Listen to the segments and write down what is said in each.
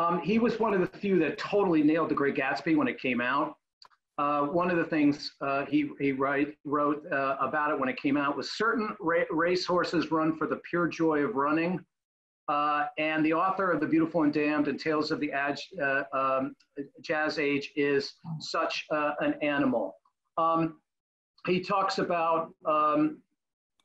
Um, he was one of the few that totally nailed The Great Gatsby when it came out. Uh, one of the things uh, he, he write, wrote uh, about it when it came out was certain ra- racehorses run for the pure joy of running. Uh, and the author of The Beautiful and Damned and Tales of the Ag- uh, um, Jazz Age is such uh, an animal. Um, he talks about um,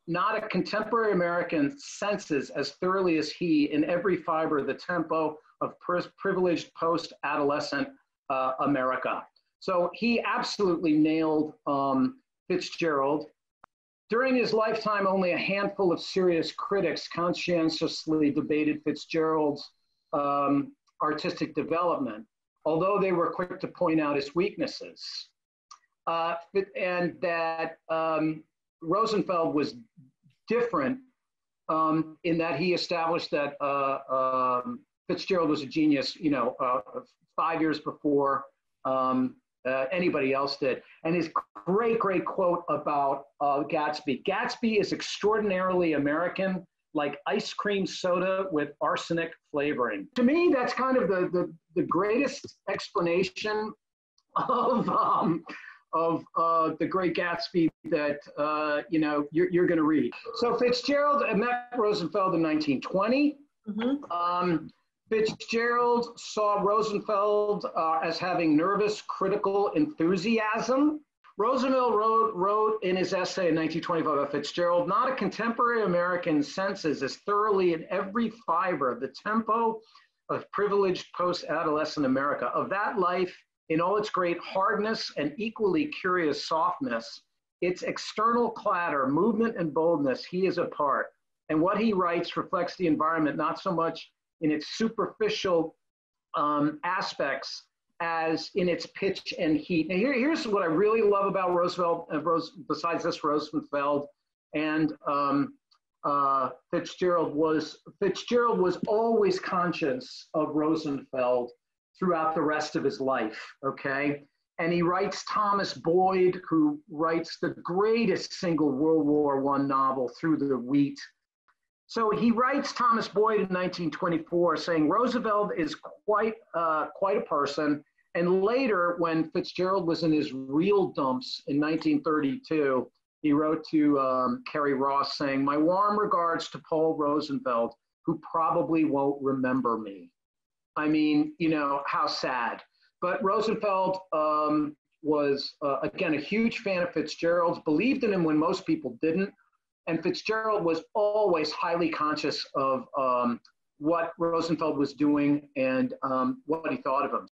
not a contemporary American senses as thoroughly as he in every fiber the tempo of privileged post adolescent uh, America. So he absolutely nailed um, Fitzgerald. During his lifetime, only a handful of serious critics conscientiously debated Fitzgerald's um, artistic development, although they were quick to point out his weaknesses. Uh, and that um, Rosenfeld was different um, in that he established that uh, um, Fitzgerald was a genius, you know, uh, five years before um, uh, anybody else did. And his great, great quote about uh, Gatsby Gatsby is extraordinarily American, like ice cream soda with arsenic flavoring. To me, that's kind of the, the, the greatest explanation of, um, of uh, the Great Gatsby that uh, you know you're, you're going to read. So Fitzgerald met Rosenfeld in 1920. Mm-hmm. Um, Fitzgerald saw Rosenfeld uh, as having nervous, critical enthusiasm. Rosenfeld wrote, wrote in his essay in 1925 about Fitzgerald, not a contemporary American senses as thoroughly in every fiber of the tempo of privileged post-adolescent America, of that life in all its great hardness and equally curious softness, its external clatter, movement, and boldness, he is a part. And what he writes reflects the environment not so much in its superficial um, aspects as in its pitch and heat. Now, here, here's what I really love about Roosevelt, uh, Rose, besides this Rosenfeld and um, uh, Fitzgerald was Fitzgerald was always conscious of Rosenfeld throughout the rest of his life. Okay, and he writes Thomas Boyd, who writes the greatest single World War One novel, Through the Wheat, so he writes Thomas Boyd in 1924 saying Roosevelt is quite, uh, quite a person. And later, when Fitzgerald was in his real dumps in 1932, he wrote to um, Cary Ross saying, My warm regards to Paul Rosenfeld, who probably won't remember me. I mean, you know, how sad. But Rosenfeld um, was, uh, again, a huge fan of Fitzgerald's, believed in him when most people didn't and Fitzgerald was always highly conscious of um, what Rosenfeld was doing and um, what he thought of him.